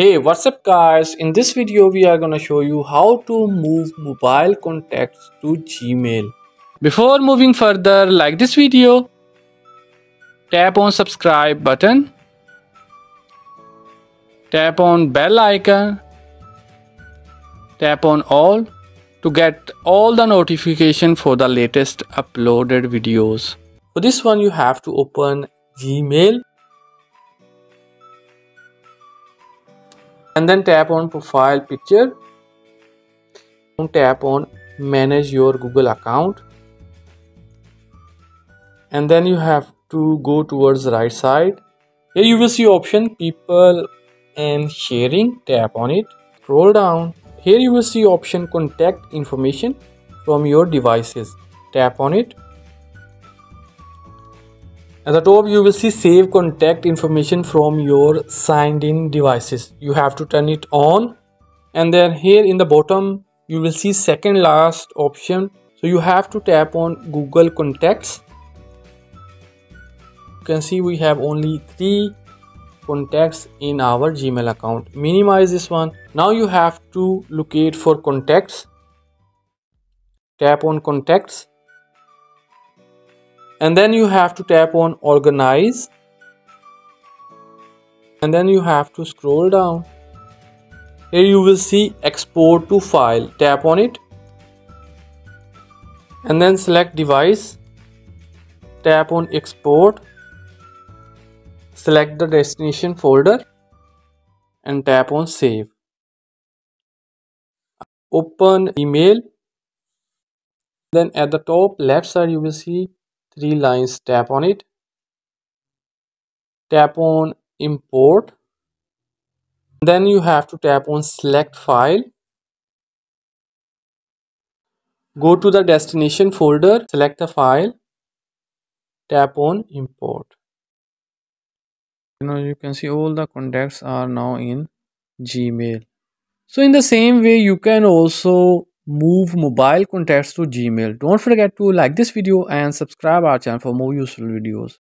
Hey what's up guys in this video we are gonna show you how to move mobile contacts to Gmail. Before moving further like this video tap on subscribe button tap on bell icon tap on all to get all the notification for the latest uploaded videos. For this one you have to open Gmail and then tap on profile picture. Tap on manage your google account. And then you have to go towards the right side. Here you will see option people and sharing. Tap on it. Scroll down. Here you will see option contact information from your devices. Tap on it at the top you will see save contact information from your signed in devices. You have to turn it on and then here in the bottom you will see second last option. So you have to tap on Google Contacts. You can see we have only three contacts in our Gmail account. Minimize this one. Now you have to locate for contacts. Tap on contacts and then you have to tap on organize. And then you have to scroll down. Here you will see export to file. Tap on it. And then select device. Tap on export. Select the destination folder. And tap on save. Open email. Then at the top left side you will see three lines tap on it. Tap on import. Then you have to tap on select file. Go to the destination folder select the file. Tap on import. You know you can see all the contacts are now in gmail. So in the same way you can also move mobile contacts to Gmail. Don't forget to like this video and subscribe our channel for more useful videos.